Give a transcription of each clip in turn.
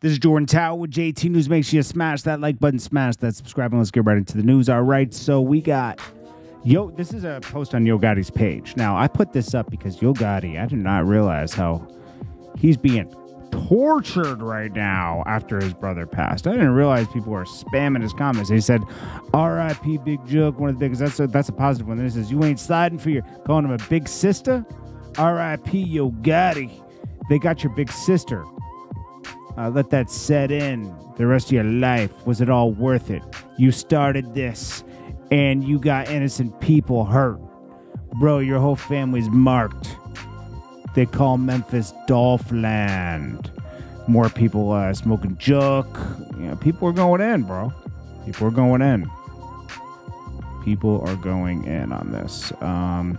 This is Jordan Tower with JT News. Make sure you smash that like button, smash that subscribe, and let's get right into the news. All right, so we got Yo. This is a post on Yo Gotti's page. Now, I put this up because Yo Gotti, I did not realize how he's being tortured right now after his brother passed. I didn't realize people were spamming his comments. He said, "R.I.P. Big Jook." One of the biggest. That's a, that's a positive one. Then he says, "You ain't sliding for your calling him a big sister." R.I.P. Yo Gotti. They got your big sister. Uh, let that set in the rest of your life. Was it all worth it? You started this and you got innocent people hurt. Bro, your whole family's marked. They call Memphis Dolphland. More people uh, smoking Jook. You know, people are going in, bro. People are going in. People are going in on this. Um,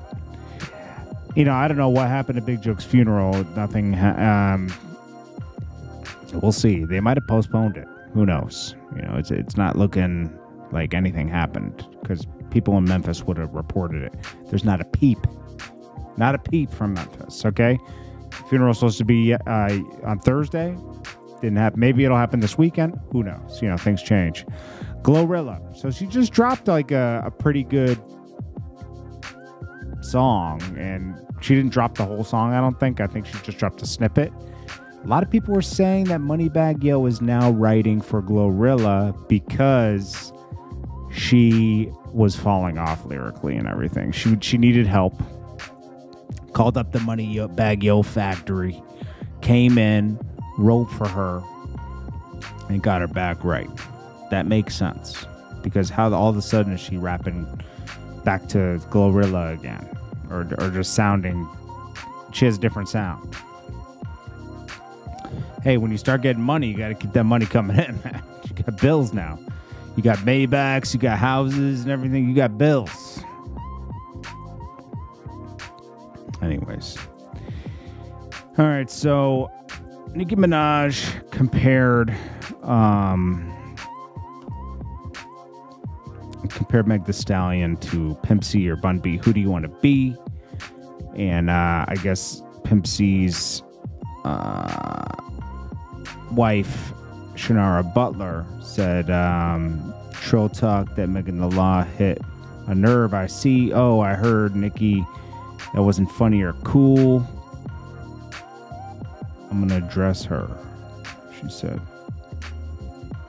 you know, I don't know what happened to Big Jook's funeral. Nothing. Um, we'll see. They might have postponed it. Who knows? You know, it's it's not looking like anything happened because people in Memphis would have reported it. There's not a peep, not a peep from Memphis. Okay, funeral's supposed to be uh, on Thursday. Didn't happen. Maybe it'll happen this weekend. Who knows? You know, things change. Glorilla. So she just dropped like a, a pretty good song, and she didn't drop the whole song. I don't think. I think she just dropped a snippet. A lot of people were saying that Moneybagg Yo is now writing for Glorilla because she was falling off lyrically and everything. She she needed help. Called up the Moneybagg Yo factory, came in, wrote for her, and got her back right. That makes sense because how all of a sudden is she rapping back to Glorilla again, or or just sounding? She has a different sound. Hey, when you start getting money, you got to keep that money coming in, man. You got bills now. You got Maybachs, you got houses and everything. You got bills. Anyways. All right, so Nicki Minaj compared um compared Meg Thee Stallion to Pimp C or Bun B. Who do you want to be? And uh I guess Pimp C's uh wife Chinara Butler said, um, Trill talk that Megan the Law hit a nerve. I see. Oh, I heard Nicki. That wasn't funny or cool. I'm going to address her, she said.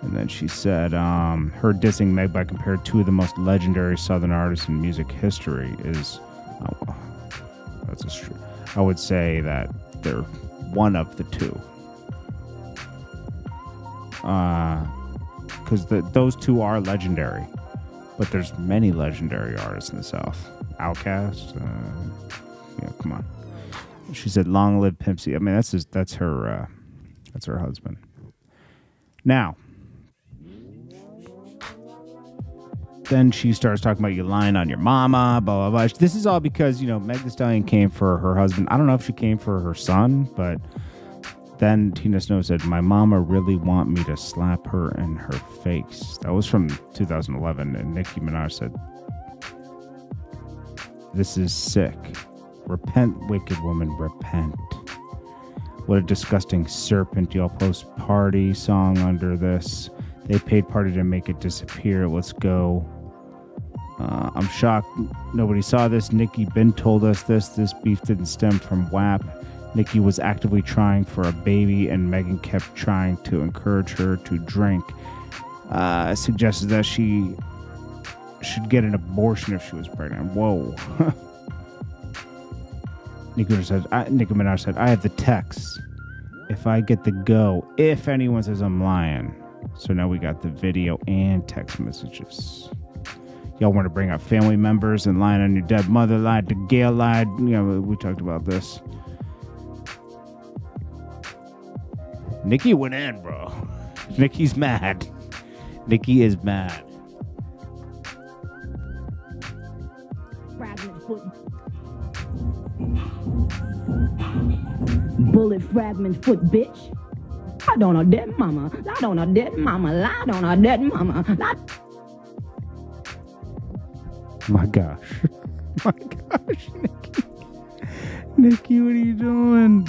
And then she said, um, her dissing Meg by compared two of the most legendary Southern artists in music history is, oh, that's a I would say that they're one of the two because uh, those two are legendary. But there's many legendary artists in the South. Outkast, uh, yeah, come on. She said, "Long live Pimp C." I mean, that's just, that's her uh, that's her husband. Now, then she starts talking about you lying on your mama, blah blah blah. This is all because you know Meg Thee Stallion came for her husband. I don't know if she came for her son, but then Tina Snow said, My mama really want me to slap her in her face. That was from 2011. And Nicki Minaj said, This is sick. Repent, wicked woman, repent. What a disgusting serpent. Y'all post Pardi song under this. They paid Pardi to make it disappear. Let's go. Uh, I'm shocked nobody saw this. Nicki Ben told us this. This beef didn't stem from WAP. Nicki was actively trying for a baby, and Megan kept trying to encourage her to drink. Uh, suggested that she should get an abortion if she was pregnant. Whoa. Nicki said, I, Nicki Minaj said, I have the text. If I get the go, if anyone says I'm lying. So now we got the video and text messages. Y'all want to bring up family members and lying on your dead mother, lied to Gayle, lied. You know, we talked about this. Nicki went in, bro. Nicki's mad. Nicki is mad. Fragment foot. Bullet fragment foot, bitch. I don't know dead mama. I don't know dead mama. I don't know dead mama. I... My gosh. My gosh, Nicki. Nicki, what are you doing?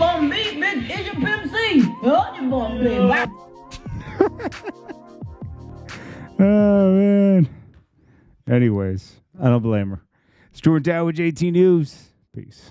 Is your bitch, is your pimp, C, you're your bomb, bitch, Oh man. Anyways, I don't blame her. Stuart Dow with JT News. Peace.